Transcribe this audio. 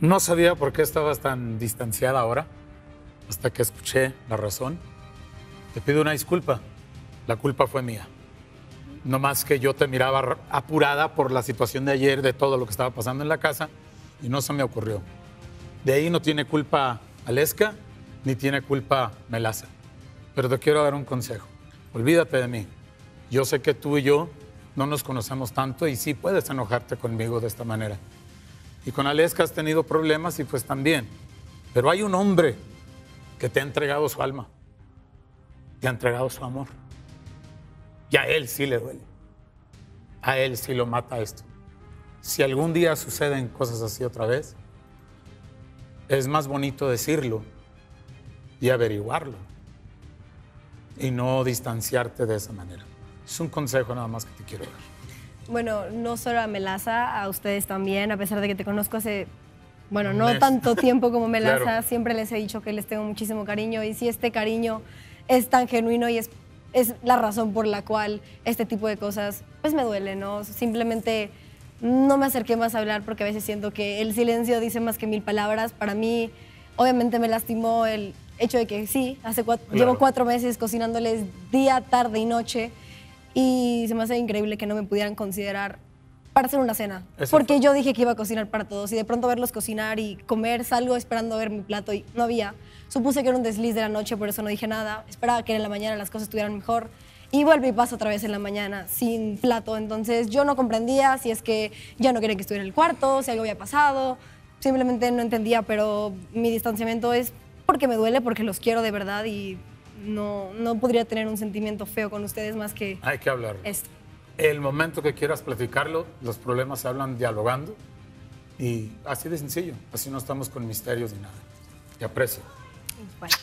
No sabía por qué estabas tan distanciada ahora, hasta que escuché la razón. Te pido una disculpa. La culpa fue mía. No más que yo te miraba apurada por la situación de ayer, de todo lo que estaba pasando en la casa, y no se me ocurrió. De ahí no tiene culpa Aleska, ni tiene culpa Melaza. Pero te quiero dar un consejo. Olvídate de mí. Yo sé que tú y yo no nos conocemos tanto y sí puedes enojarte conmigo de esta manera. Y con Aleska has tenido problemas y pues también. Pero hay un hombre que te ha entregado su alma, te ha entregado su amor. Y a él sí le duele. A él sí lo mata esto. Si algún día suceden cosas así otra vez, es más bonito decirlo y averiguarlo y no distanciarte de esa manera. Es un consejo nada más que te quiero dar. Bueno, no solo a Melaza, a ustedes también, a pesar de que te conozco hace, bueno, no mes. tanto tiempo como Melaza, Claro. siempre les he dicho que les tengo muchísimo cariño y si este cariño es tan genuino y es, es la razón por la cual este tipo de cosas, pues me duele, ¿no? Simplemente no me acerqué más a hablar porque a veces siento que el silencio dice más que mil palabras. Para mí, obviamente me lastimó el hecho de que sí, hace Claro. llevo cuatro meses cocinándoles día, tarde y noche y se me hace increíble que no me pudieran considerar para hacer una cena. Eso porque fue- yo dije que iba a cocinar para todos y de pronto verlos cocinar y comer, salgo esperando ver mi plato y no había. Supuse que era un desliz de la noche, por eso no dije nada. Esperaba que en la mañana las cosas estuvieran mejor. Y vuelve y pasa otra vez en la mañana sin plato. Entonces yo no comprendía si es que ya no querían que estuviera en el cuarto, si algo había pasado. Simplemente no entendía, pero mi distanciamiento es porque me duele, porque los quiero de verdad y no, no podría tener un sentimiento feo con ustedes más que Hay que hablarlo. esto. El momento que quieras platicarlo, los problemas se hablan dialogando y así de sencillo. Así no estamos con misterios ni nada. Te aprecio. Bueno.